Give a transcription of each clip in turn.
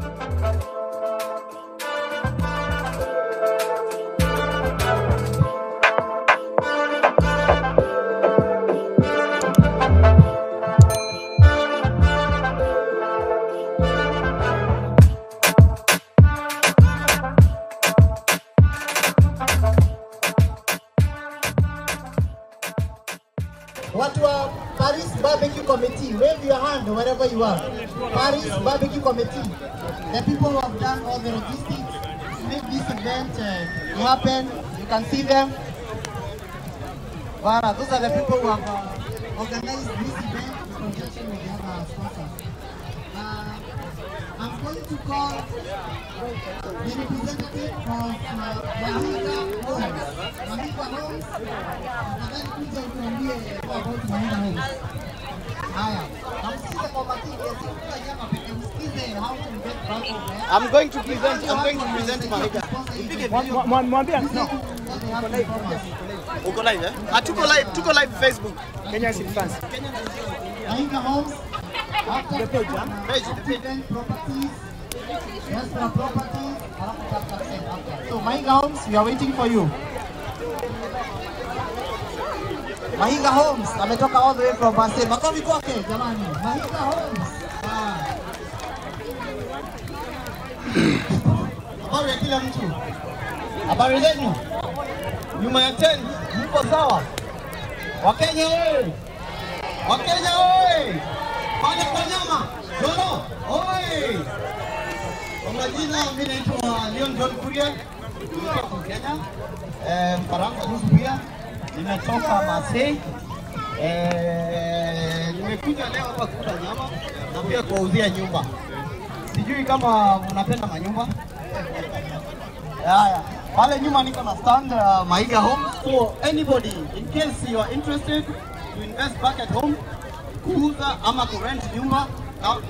Ha ha ha! Can see them. Voilà, those are the people who have uh, organized this event in conjunction with the other sponsors. Uh, I'm going to call the representative of uh, Mahika Homes. Mahika Homes, tafadhali kuja utuambie about Mahika Homes. Haya, namsikize kwa makini, asikula nyama pekee, msikize how to get back of. I'm going to present, I'm going to present Mahika. Mwambia no. Uko live eh? Ah, tuko live, tuko live Facebook. Kenya in France. Mahika Homes, after The page, huh? Page, the page. Properties, properties. So Mahinga Homes, we are waiting for you. Mahinga Homes ametoka all the way from Basel. Makofi kwake jamani. Mahinga Homes. Ah. Ya kila mtu. Habari zenu? Nyuma ya tent, mko sawa? Wakenya wewe. Wakenya wewe. Pale kwa nyama. Dono. Oi. Kwa majina mimi naitwa Leon John Kuria. Kutoka Kenya. Eh, Mfaransa nusu pia. Nimetoka Marseille. Eh, nimekuja leo hapa kula nyama na pia kuwauzia nyumba. Sijui kama mnapenda manyumba. Haya, pale nyuma niko na stand uh, Maiga Home. So anybody in case you are interested to invest back at home, kuuza ama kurent nyumba,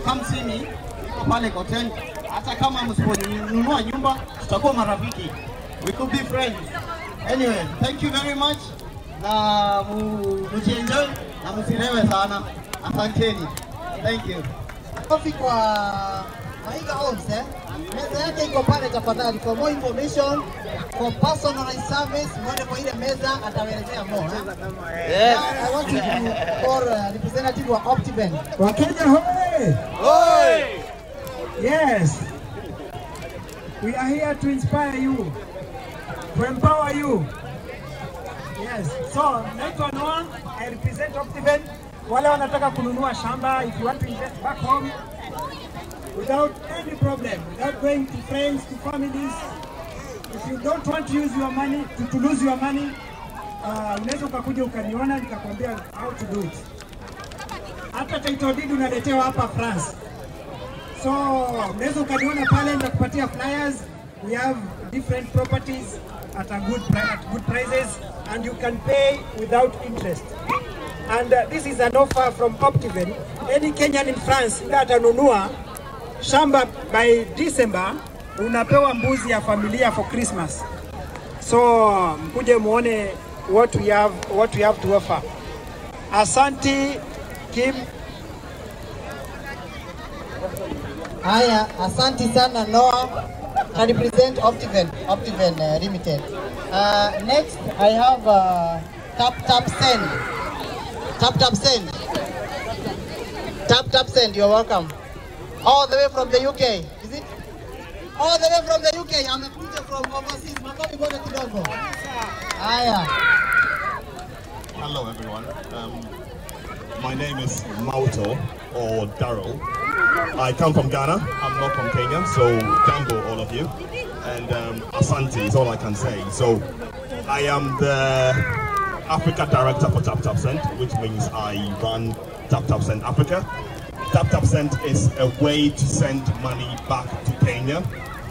come see me. Niko pale Goten. Hata kama msiponunua nyumba, tutakuwa marafiki. We could be friends. Anyway, thank you very much. Na mujienjoy na msilewe sana. Asanteni. Thank you. Kwa Maiga Homes eh? Meza yake iko pale tafadhali. For more information, for personalized service, mwende kwa ile meza atawaelezea more. Eh? Yes. I want you to call uh, representative wa Optiven. Wakenya hoye! Oi! Yes. We are here to inspire you, to empower you. Yes. So, naitwa Noah, I represent Optiven. Wale wanataka kununua shamba, if you want to invest back home without any problem, without going to friends, to families. If you don't want to use your money, to, to lose your money, uh, unaweza ukakuja ukaniona nikakwambia how to do it. Hata title deed unaletewa hapa France. So unaweza ukaniona pale nitakupatia flyers. We have different properties at a good at good prices and you can pay without interest. And uh, this is an offer from Optiven. Any Kenyan in France yule atanunua shamba by December unapewa mbuzi ya familia for Christmas. So mkuje muone what we have what we have to offer. Asanti Kim Haya, asanti sana Noah. I represent Optiven, Optiven uh, Limited. Uh, next, I have uh, Tap Tap Send. Tap Tap Send. Tap Tap Send, you're welcome. All the way from the UK, is it? All the way from the UK, amekuja from overseas. Makofi moja kidogo. Haya. Hello, everyone. Um, my name is Mauto or Daryl. I come from Ghana. I'm not from Kenya, so Jambo, all of you. And um, Asante is all I can say. So I am the Africa Director for Tap Tap Send, which means I run Tap Tap Send Africa. Tap Tap Send is a way to send money back to Kenya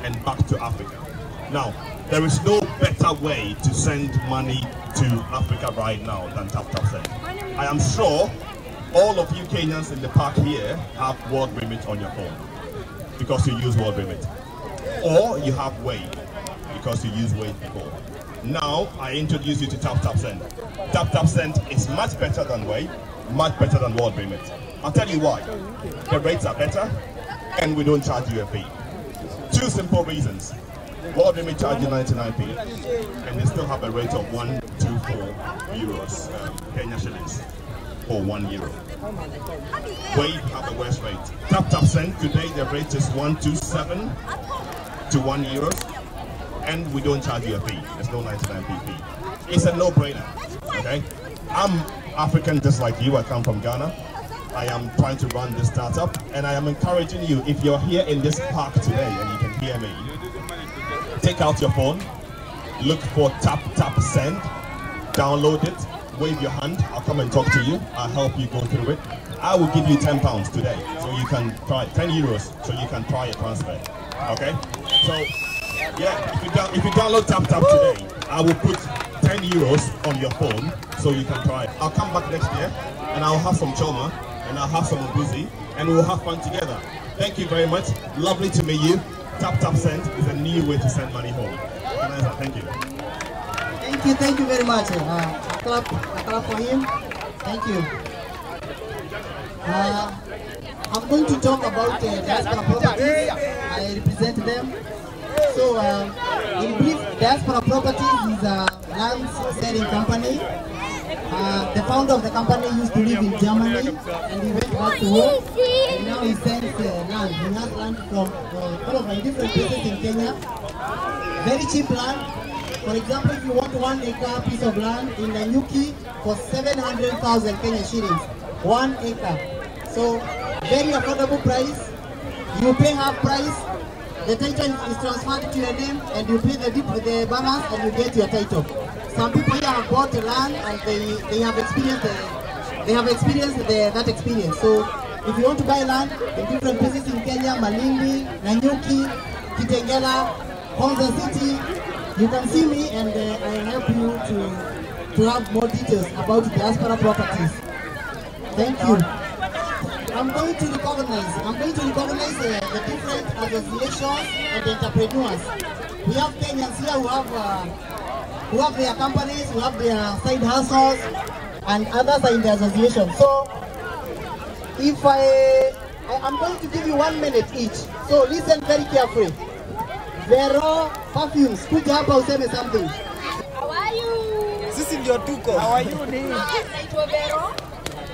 and back to Africa. Now, there is no better way to send money to Africa right now than Tap Tap Send. I am sure all of you Kenyans in the park here have World Remit on your phone because you use World Remit. Or you have Wave because you use Wave before. Now I introduce you to Tap Tap Send. Tap Tap Send is much better than Wave, much better than World Remit. I'll tell you why. The rates are better and we don't charge you a fee. two simple reasons. World Remit charge you 99p, and they still have a rate of 124 euros, um, Kenya shillings, for one euro. Wave have the worst rate. Tap Tap Send, today the rate is 127 to 1 euros, and we don't charge you a fee. There's no 99p fee. It's a no-brainer, okay? I'm African just like you, I come from Ghana. I am trying to run this startup, and I am encouraging you, if you're here in this park today and you can hear me, take out your phone, look for Tap Tap Send, download it, wave your hand, I'll come and talk to you, I'll help you go through it. I will give you 10 pounds today, so you can try, 10 euros, so you can try a transfer, okay? So, yeah, if you, if you download Tap Tap today, I will put 10 euros on your phone, so you can try. I'll come back next year, and I'll have some choma, and I'll have some busy, and we'll have fun together. Thank you very much, lovely to meet you. Tap Tap Send is a new way to send money home. Thank you. Thank you, thank you very much. Uh, clap, clap for him. Thank you. Uh, I'm going to talk about uh, diaspora properties. I represent them. So, uh, in brief, diaspora properties is a land selling company. Uh, the founder of the company used to live in Germany and he went back to home and now he sells uh, land. He has land from uh, all over different places in Kenya. Very cheap land. For example, if you want one acre piece of land in Nanyuki for 700,000 Kenya shillings, one acre. So, very affordable price. You pay half price, the title is transferred to your name and you pay the, the balance and you get your title. Some people here have bought the land and they, they have experienced the, they have experienced the, that experience. So if you want to buy land in different places in Kenya, Malindi, Nanyuki, Kitengela, Konza City, you can see me and uh, I help you to, to have more details about diaspora properties. Thank you. I'm going to recognize, I'm going to recognize uh, the different associations and entrepreneurs. We have Kenyans here who have, uh, who have their companies, who have their side hustles, and others are in the association. So, if I, I I'm going to give you one minute each. So listen very carefully. Vero Perfumes, kuja hapa useme something. How are you? Sisi ndio tuko. How are you? Naitwa Vero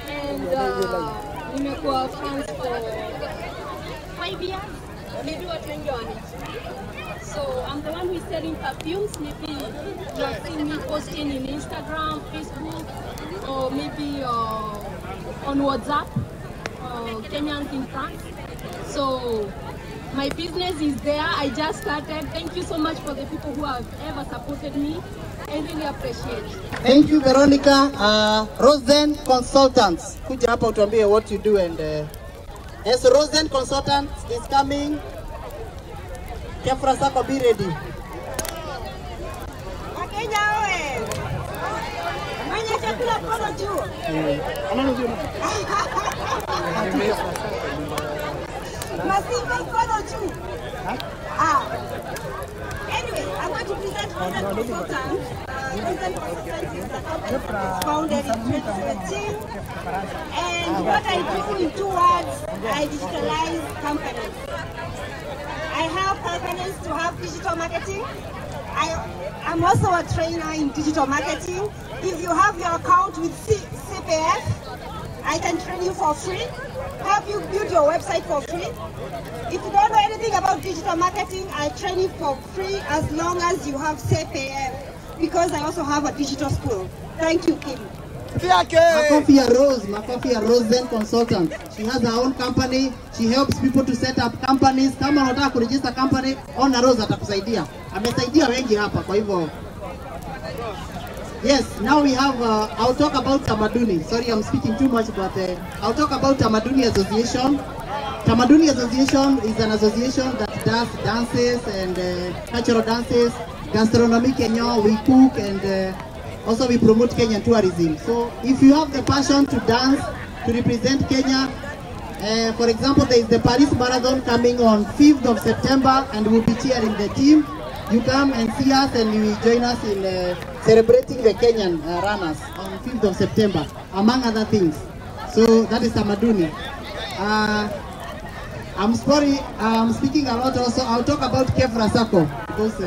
and uh, nimekuwa fans for five years. Maybe watu wengi wanijui. I'm the one who is selling perfumes. Maybe you have seen me posting in Instagram, Facebook, or maybe uh, on WhatsApp, uh, Kenyans in France. So my business is there. I just started. Thank you so much for the people who have ever supported me. I really appreciate. Thank you Veronica. Uh, Rosen Consultants, kuja hapa utuambie what you do and uh, as Rosen Consultants is coming, Kefra Sacco, be ready. Wakenya oe! Mwenye chakula kono juu. Masifa kono juu. Ah. Anyway, I'm going to present Rosen Consultant. Uh, Rosen Consultant is a company founded in 2017. And what I do in two words, I digitalize companies. I help companies to have digital marketing. I am also a trainer in digital marketing. If you have your account with C- CPF, I can train you for free, help you build your website for free. If you don't know anything about digital marketing, I train you for free as long as you have CPF because I also have a digital school. Thank you, Kim. Makofi ya Rose, makofi ya Rosen Consultant. She has her own company. She helps people to set up companies. Kama unataka kuregister company, ona Rose atakusaidia. Amesaidia wengi hapa, kwa hivyo Yes, now we have, uh, I'll talk about Tamaduni. Sorry, I'm speaking too much, but uh, I'll talk about Tamaduni Association. Tamaduni Association is an association that does dances and uh, cultural dances, gastronomy Kenya, we cook and uh, also we promote Kenyan tourism. So if you have the passion to dance, to represent Kenya, uh, for example, there is the Paris Marathon coming on 5th of September and we'll be cheering the team. You come and see us and you join us in uh, celebrating the Kenyan uh, runners on 5th of September, among other things. So that is Tamaduni. Uh, I'm sorry, I'm speaking a lot also. I'll talk about Kefra SACCO because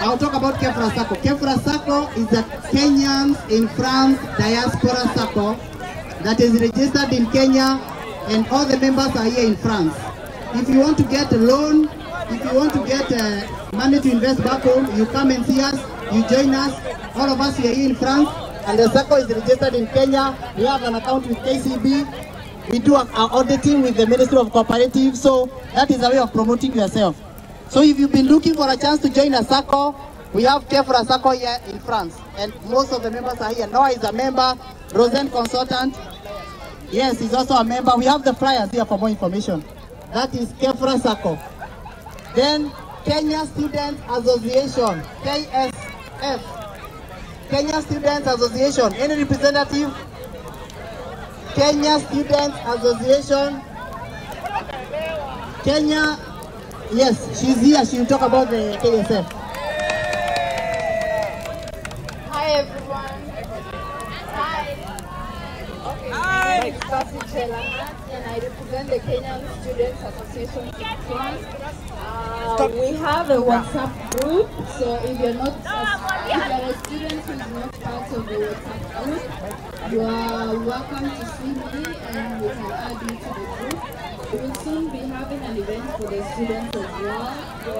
I'll talk about Kefra SACCO. Kefra SACCO is a Kenyans in France diaspora SACCO that is registered in Kenya and all the members are here in France. If you want to get a loan, if you want to get uh, money to invest back home, you come and see us, you join us. All of us are here in France and the SACCO is registered in Kenya. We have an account with KCB. We do our auditing with the Ministry of Cooperatives, so that is a way of promoting yourself. So if you've been looking for a chance to join a SACCO, we have Kefra SACCO here in France, and most of the members are here. Noah is a member, Rosen consultant, yes, he's also a member. We have the flyers here for more information. That is Kefra SACCO. Then Kenya Students Association, KSF. Kenya Students Association, any representative? Kenya Students Association. Kenya, yes, she's here. She'll talk about the KSF. Hi everyone. Hi. Okay. My name is Basi Chelangat and I represent the Kenyan Students Association in Uh, we have a WhatsApp group, so if you're not a, if you're a student who is not part of the WhatsApp group, you are welcome to see me and we can add you to the group. We will soon be having an event for the students as well. So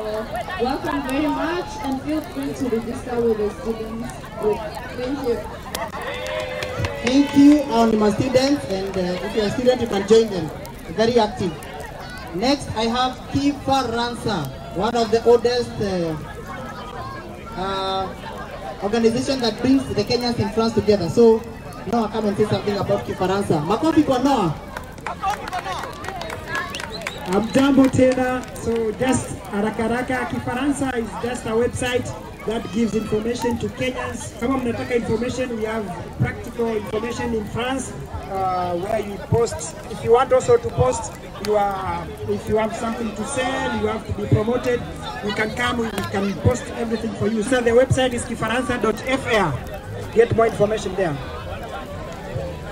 welcome very much and feel free to register with the students. Thank you. Thank you, all my students, and uh, if you're a student, you can join them. Very active. Next, I have Kifaransa, one of the oldest uh, uh, organization that brings the Kenyans in France together. So, Noah, come and say something about Kifaransa. Makofi kwa Noah. Amjambo tena. So just Arakaraka Kifaransa is just a website that gives information to Kenyans. Kama mnataka information, we have practical information in France uh, where you post. If you want also to post, you are if you have something to sell, you have to be promoted. You can come, we can post everything for you. So the website is kifaransa.fr. Get more information there.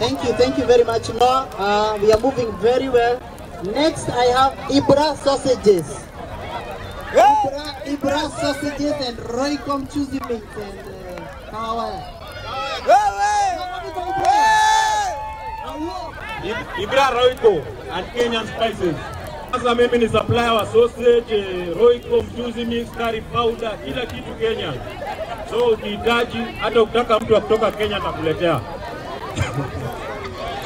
Thank you, thank you very much, Noah. Uh, we are moving very well. Next, I have Ibra sausages. Ibra, Ibra sausages and Roycom choosy meat and uh, kawa. Ibra Royco and Kenyan Spices. Sasa mimi ni supplier wa sausage, Royco, mchuzi mix, curry powder, kila kitu Kenya. So ukihitaji hata ukitaka mtu wa kutoka Kenya atakuletea.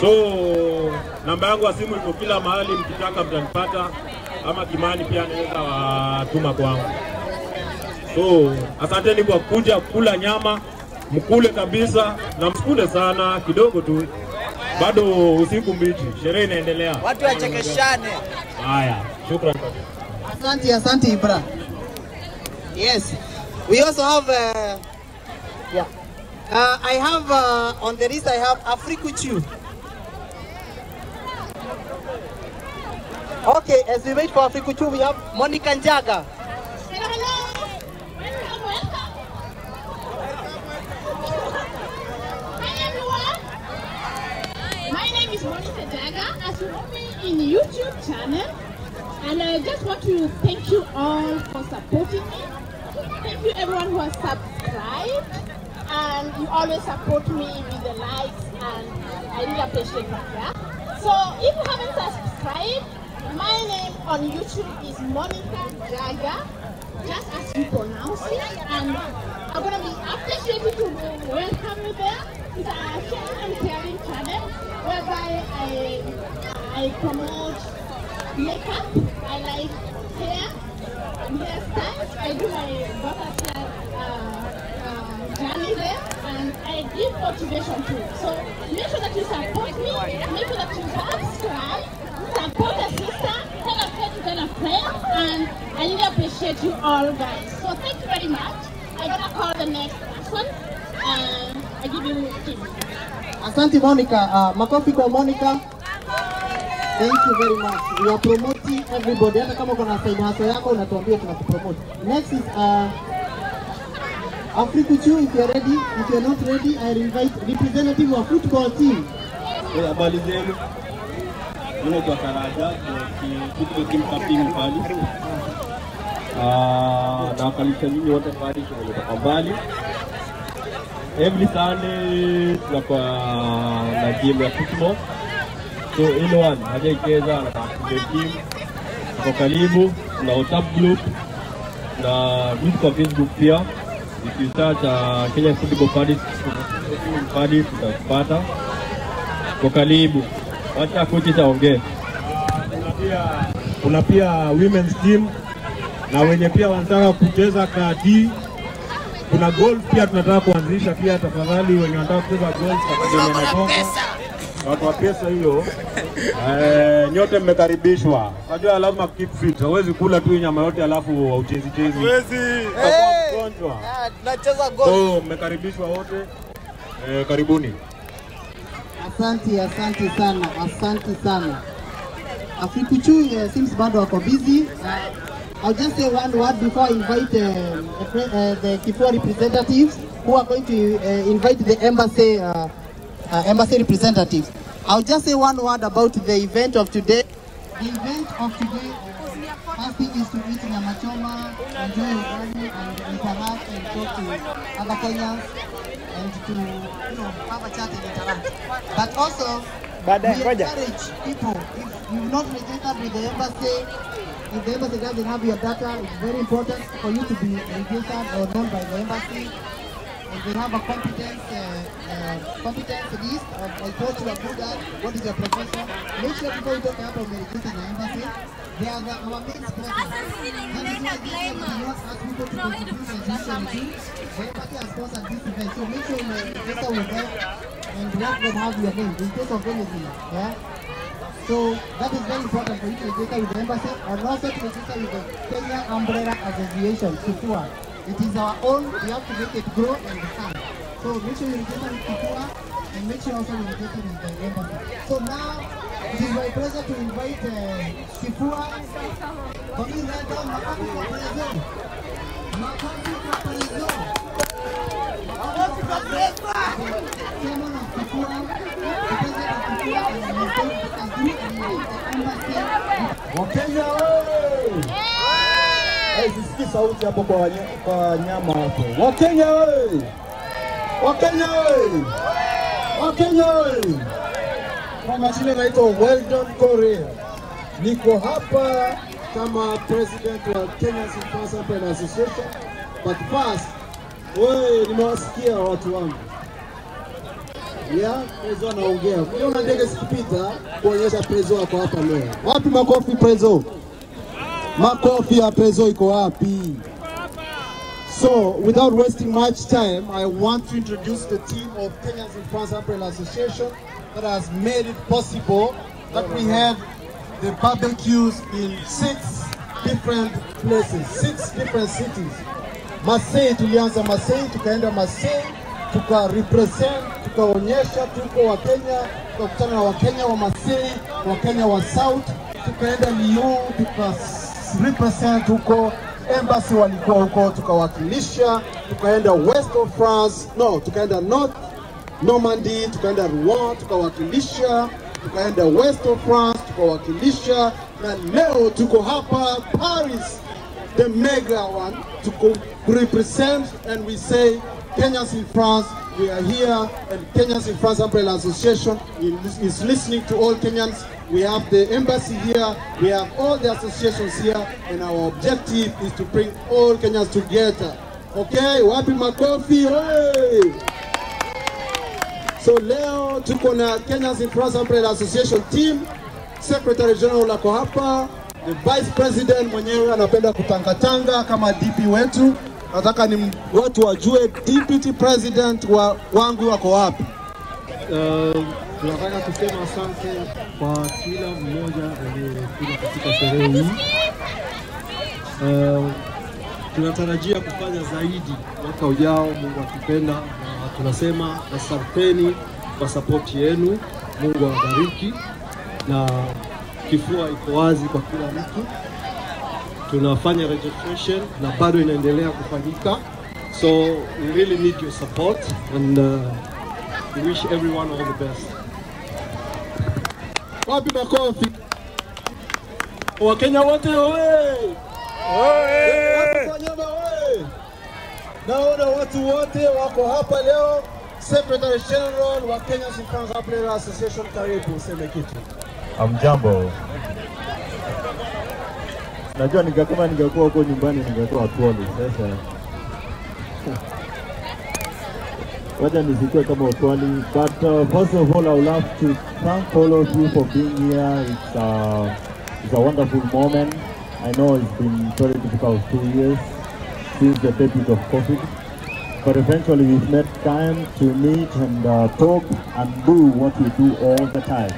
so namba yangu ya simu iko kila mahali, mkitaka mtanipata, ama Kimani pia anaweza watuma kwangu. So asanteni kwa kuja kula nyama, mkule kabisa na msikule sana, kidogo tu, bado usiku mbichi, sherehe inaendelea. Watu wachekeshane. Haya, shukrani. Asante, asante Ibra. Yes, we also have, uh, yeah. Uh, I have uh, on the list. I have Afrikuchu. Okay, as we wait for Afrikuchu, we have Monica Njaga. Hi everyone. My name is Monica Daga, as you know me in YouTube channel, and I just want to thank you all for supporting me. Thank you everyone who has subscribed, and you always support me with the likes, and I really appreciate that. Yeah. So if you haven't subscribed, my name on YouTube is Monica Daga, just as you pronounce it, and I'm gonna be appreciated to welcome you there. It's a sharing and caring channel whereby I I promote makeup, I like hair and hairstyles. I do my butterfly uh, uh, journey there, and I give motivation too. So make sure that you support me. Make sure that you subscribe, support the sister, tell a friend to tell a friend, and I really appreciate you all guys. So thank you very much. I'm gonna call the next person, and I give you tips. Asante Monica. Uh, makofi kwa Monica. Thank you very much. We are promoting everybody. Hata kama kuna side hustle yako unatuambia tunakupromote. Next is uh, Afrikuchu if you're ready. If you're not ready, I invite representative wa football team. Habari zenu? Mimi naitwa Karaja, tuko timu kapteni pale. Ah, na wakalisha nyinyi wote pale tumetoka mbali. Every Sunday tunakuwa na game ya football. So anyone hajaicheza anataka game kwa karibu, na WhatsApp group na group kwa Facebook pia. If you search uh, Kenya Football Party Party utatupata kwa karibu. Wacha kocha aongee. kuna pia women's team na wenye pia wanataka kucheza kadi. Kuna golf pia tunataka kuanzisha pia, tafadhali wenye wanataka kucheza golf tafadhali watu wa pesa hiyo. Eh, nyote mmekaribishwa. Unajua lazima keep fit, hawezi kula tu nyama yote alafu hauchezi chezi. Huwezi. Mgonjwa. Tunacheza golf. So mmekaribishwa wote. Eh, karibuni. Asante, asante sana, asante sana. Afikuchu uh, seems bado wako busy. Uh, I'll just say one word before I invite uh, uh, the Kifua representatives who are going to uh, invite the embassy uh, uh, embassy representatives. I'll just say one word about the event of today. The event of today, uh, first thing is to eat nyama choma, enjoy ugali, and interact and talk to other Kenyans and to you know have a chat and interact. But also, Baadaye, we encourage people if you've not registered with the embassy, if the embassy doesn't have your data, it's very important for you to be registered or known by the embassy. And they have a competence uh, uh, competence list of like what you are good at, what is your profession. Make sure before you talk about when you register the embassy, they are the, our main sponsors. That is why this year we do not ask people to contribute as usually do. The embassy has sponsored this event, so make sure you register with them and let them have your name in case of anything. Yeah. So that is very important for you to register with the embassy and also to register with the Kenya Umbrella Association, KIFUA. It is our own, we have to make it grow and expand. So make sure you register with and make sure also you register with the embassy. So now, it is my pleasure to invite uh, write down Makofi kwa Prezo? Makofi kwa Prezo. Makofi kwa Prezo. Chairman of KIFUA, the president of KIFUA, Wakenya oye! Sisikii sauti hapo kwa, wanyama hapo. Wakenya! Wakenya! Wakenya! Kwa majina naitwa Weldon Korea. Niko hapa kama president wa Kenya Employment Association. But first, wewe nimewasikia watu wangu. Yeah, Prezo anaongea. Ukiona ndege zikipita kuonyesha Prezo ako hapa leo. Wapi makofi Prezo? Makofi ya Prezo iko wapi? So, without wasting much time, I want to introduce the team of Kenyans in France Umbrella Association that has made it possible that we have the barbecues in six different places, six different cities. Masei tulianza Masei, tukaenda Masei, tuka represent, tukaonyesha tuko Wakenya, tukakutana na Wakenya wa Masei, Wakenya wa South, tukaenda Lyon, tukarepresent huko. Embassy walikuwa huko, tukawakilisha, tukaenda west of France, no, tukaenda north Normandy, tukaenda Rouen, tukawakilisha, tukaenda west of France, tukawakilisha, na leo tuko hapa Paris, the mega one, to represent and we say Kenyans in France, we are here and Kenyans in France Umbrella Association is is listening to all Kenyans. We have the embassy here, we have all the associations here, and our objective is to bring all Kenyans together. Okay, wapi makofi? Hey! So leo tuko na Kenyans in France Umbrella Association team, Secretary General ako hapa, the Vice President mwenyewe anapenda kutangatanga kama DP wetu. Nataka ni watu wajue Deputy President wa, wangu wako wapi. Uh, tunataka kusema asante kwa kila mmoja aliyekuja katika sherehe hii. Uh, tunatarajia kufanya zaidi mwaka ujao, Mungu akipenda, na tunasema asanteni kwa sapoti yenu. Mungu awabariki, na kifua iko wazi kwa kila mtu. Tunafanya registration na bado inaendelea kufanyika, so we really need your support and uh, we wish everyone all the best. Wapi makofi? Wakenya wote oye! Naona watu wote wako hapa leo. Secretary General wa Kenya African Player Association, karibu useme kitu. Amjambo. Najua kama ningekuwa huko nyumbani Atwoli. Sasa kama. But uh, first of all, I would love to thank all of you for being here. It's, uh, it's a wonderful moment. I know it's been very difficult two years since the debut of COVID. But eventually we've made time to meet and uh, talk and do what we do all the time.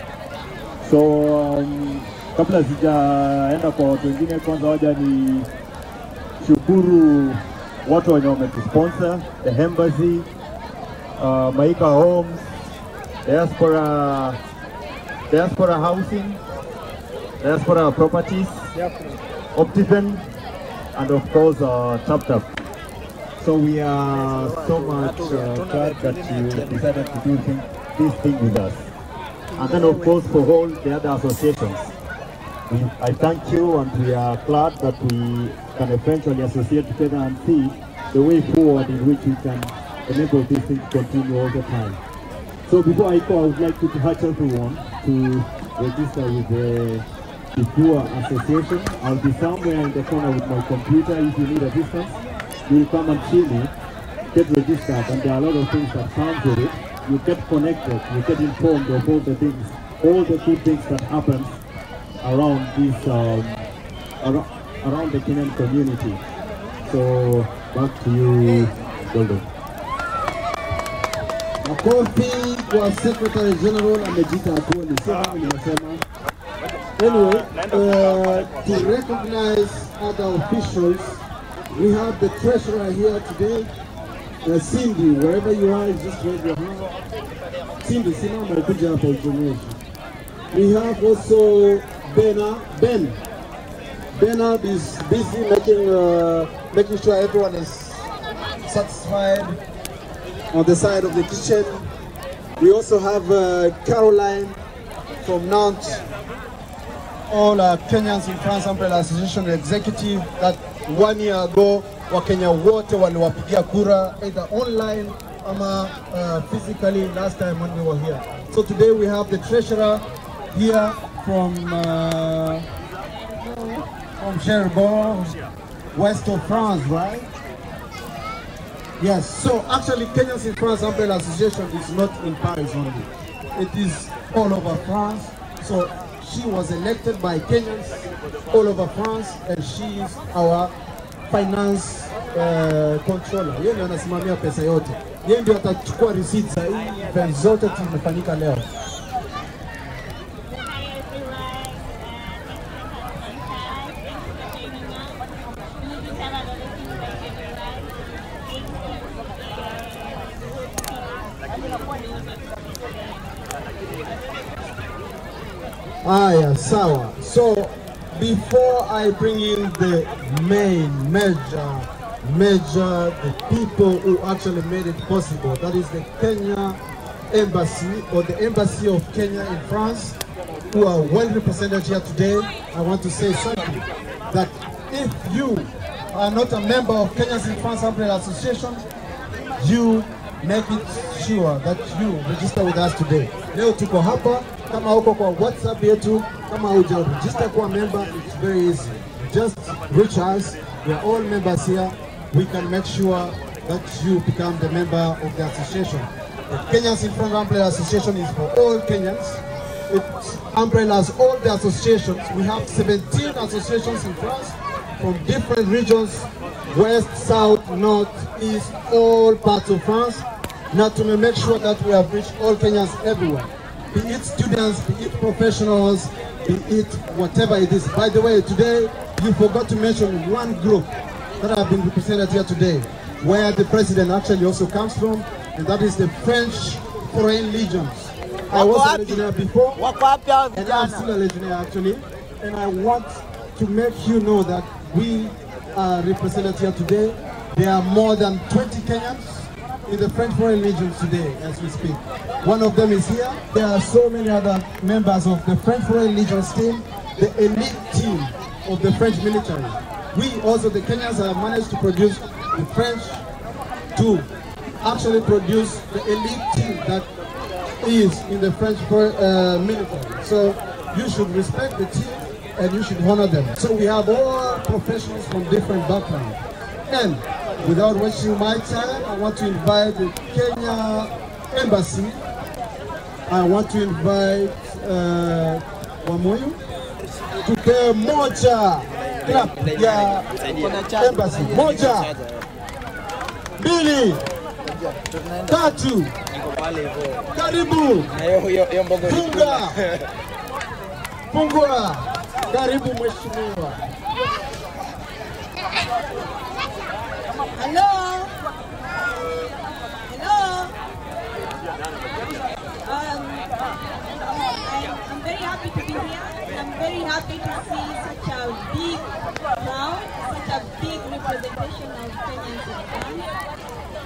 So um, kabla sijaenda kwa watu wengine, kwanza waja ni shukuru watu wenye wametusponsor, the embassy, uh, Maika Homes, Diaspora, Diaspora Housing, Diaspora Properties, Optiven, and of course uh, TapTap. So we are so much uh, glad that you decided to do thing, this thing with us. And then of course for all the other associations. I thank you and we are glad that we can eventually associate together and see the way forward in which we can enable this thing to continue all the time. So before I go, I would like to urge everyone to register with the KIFUA Association. I'll be somewhere in the corner with my computer if you need assistance. You'll come and see me, get registered, and there are a lot of things that come with it. You get connected, you get informed of all the things, all the good things that happen around this, um, ar- around the Kenyan community. So back to you, Golden. Makofi kwa Secretary General amejita Atwoli, sio kama nimesema. Anyway, uh, to recognize other officials, we have the treasurer here today, uh, Cindy, wherever you are, just raise your hand. Cindy, simama kuja hapa utuonyeshe. We have also Bena, Ben. Bernard is busy making uh, making sure everyone is satisfied on the side of the kitchen. We also have uh, Caroline from Nantes, all uh, Kenyans in France Umbrella Association executive that one year ago Wakenya wote waliwapigia kura either online ama uh, physically last time when we were here. So today we have the treasurer here from uh, from Cherbourg, west of France, right? Yes, so actually Kenyans in France Umbrella Association is not in Paris only. It is all over France. So she was elected by Kenyans all over France and she is our finance uh, controller. Yeye ndio anasimamia pesa yote. Yeye ndio atachukua receipts za hii zote zimefanyika leo. Aya, sawa. So before I bring in the main major, major, the people who actually made it possible, that is the Kenya Embassy or the Embassy of Kenya in France, who are well represented here today. I want to say something. That if you are not a member of Kenyans in France Umbrella Association, you make it sure that you register with us today. Leo tuko hapa, kama uko kwa WhatsApp yetu, kama huja register kuwa member, it's very easy. Just reach us, we are all members here. We can make sure that you become the member of the association. The Kenyans in France Umbrella Association is for all Kenyans. It umbrellas all the associations. We have 17 associations in France from different regions, west, south, north, east, all parts of France. Now to make sure that we have reached all Kenyans everywhere, be it students, be it professionals, be it whatever it is. By the way, today you forgot to mention one group that have been represented here today, where the president actually also comes from, and that is the French Foreign Legions. I was a legionnaire before, and I'm still a legionnaire actually, and I want to make you know that we are represented here today. There are more than 20 Kenyans in the French Foreign Legion today as we speak. One of them is here. There are so many other members of the French Foreign Legion's team, the elite team of the French military. We also, the Kenyans, have managed to produce the French to actually produce the elite team that is in the French uh, military. So you should respect the team and you should honor them. So we have all professionals from different backgrounds. And without wasting my time, I want to invite the Kenya Embassy. I want to invite uh, to tupe moja clap ya embassy. Moja, mbili, tatu, karibu, funga, fungua, karibu mheshimiwa. Hello? Hello? Um, I'm, I'm very happy to be here. I'm very happy to see such a big crowd, such a big representation of Kenyans in.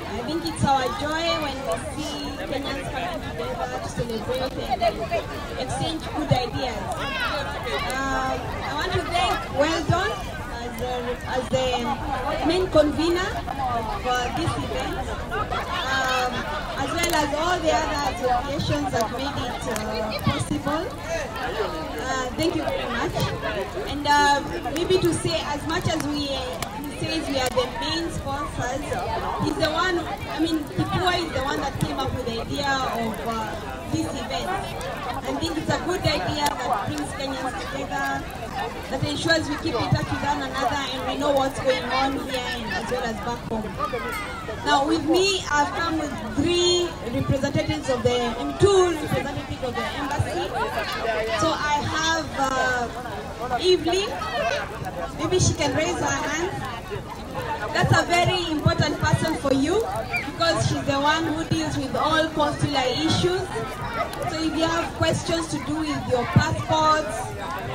I think it's our joy when we see Kenyans coming together to celebrate and exchange good ideas. Um, I want to thank Weldon as the, main convener for this event, um, as well as all the other associations that made it uh, possible. Uh, thank you very much. And uh, maybe to say, as much as we says we are the main sponsors, he's the one, I mean, KIFUA is the one that came up with the idea of uh, this event. I think it's a good idea that brings Kenyans together, that ensures we keep in touch with one another and we know what's going on here and as well as back home. Now with me, I've come with three representatives of the, two representatives of the embassy. So I have uh, Evelyn, maybe she can raise her hand. That's a very important person for you because she's the one who deals with all consular issues. So if you have questions to do with your passports,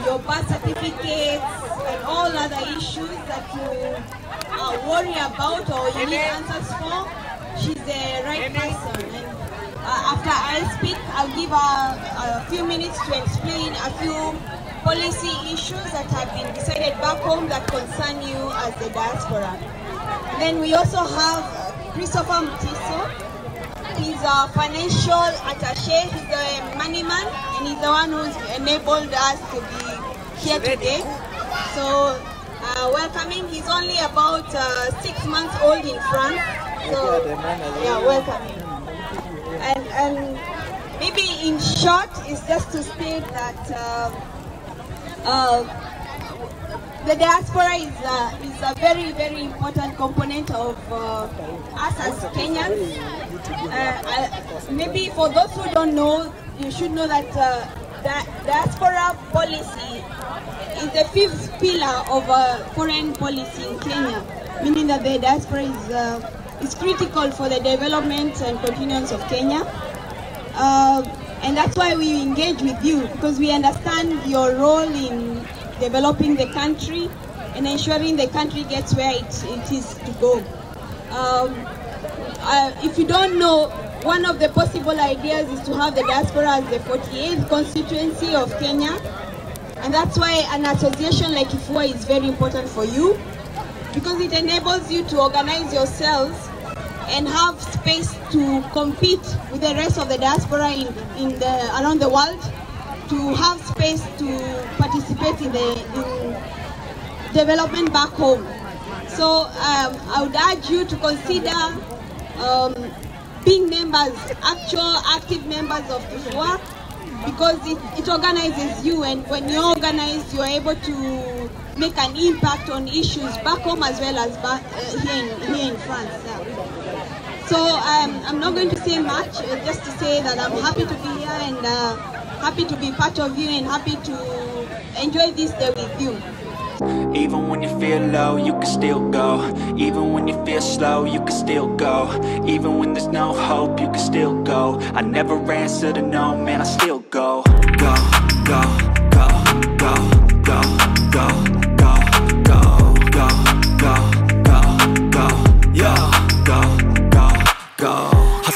your birth certificates, and all other issues that you uh, worry about or you need answers for, she's the right person. And uh, after I speak, I'll give her a few minutes to explain a few policy issues that have been decided back home that concern you as the diaspora. Then we also have Christopher Mutiso. He's a financial attaché, he's the money man, and he's the one who's enabled us to be here today. So, uh, welcoming, he's only about uh, six months old in France. So, yeah, welcoming. And, and maybe in short, is just to state that uh, uh, the diaspora is a, is a very, very important component of uh, us as Kenyans. Uh, maybe for those who don't know, you should know that uh, the diaspora policy is the fifth pillar of uh, foreign policy in Kenya, meaning that the diaspora is, uh, is critical for the development and continuance of Kenya. And that's why we engage with you, because we understand your role in developing the country and ensuring the country gets where it, it is to go. Um, uh, if you don't know, one of the possible ideas is to have the diaspora as the 48th constituency of Kenya. And that's why an association like IFUA is very important for you because it enables you to organize yourselves and have space to compete with the rest of the diaspora in, in the, around the world, to have space to participate in the in development back home. So um, I would urge you to consider um, being members, actual active members of IFUA, because it, it organizes you and when you organize, you're able to make an impact on issues back home as well as back, uh, here, in, here in France. Yeah. So um, I'm not going to say much, uh, just to say that I'm happy to be here and uh, happy to be part of you and happy to enjoy this day with you. Even when you feel low, you can still go. Even when you feel slow, you can still go. Even when there's no hope, you can still go. I never answer to no, man, I still go. Go, go, go, go, go, go.